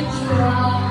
much.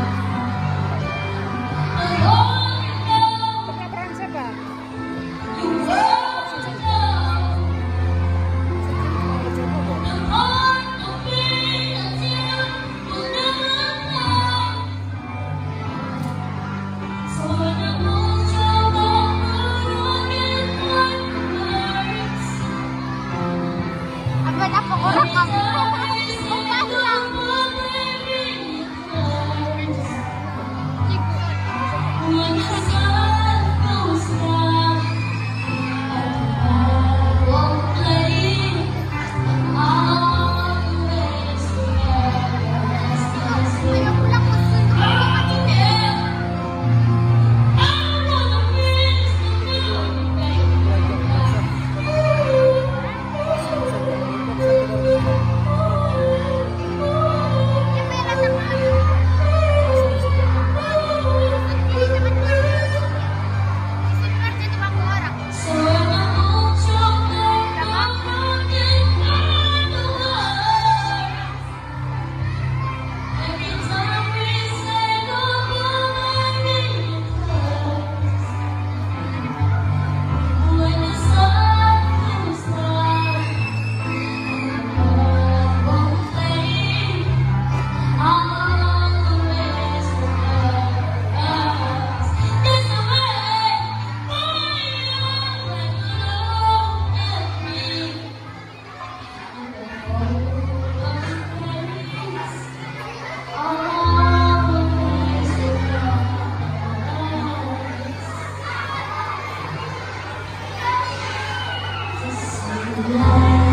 life.